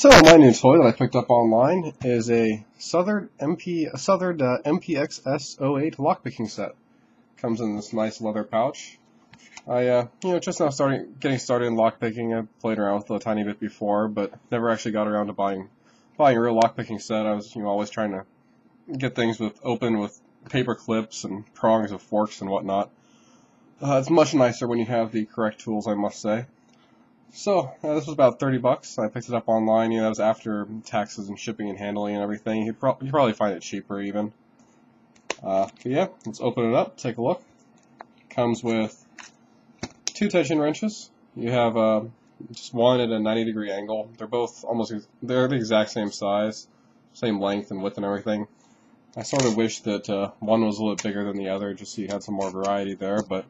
So my new toy that I picked up online is a SouthOrd MP a SouthOrd uh, MPXS08 lockpicking set. Comes in this nice leather pouch. I uh, you know just now starting getting started in lockpicking. I played around with it a tiny bit before, but never actually got around to buying buying a real lockpicking set. I was you know always trying to get things with open with paper clips and prongs of forks and whatnot. Uh, it's much nicer when you have the correct tools, I must say. So uh, this was about 30 bucks. I picked it up online. You know, that was after taxes and shipping and handling and everything. You'd, pro you'd probably find it cheaper even. Uh, but yeah, let's open it up. Take a look. Comes with two tension wrenches. You have uh, just one at a 90 degree angle. They're both almost they're the exact same size, same length and width and everything. I sort of wish that uh, one was a little bigger than the other, just so you had some more variety there. But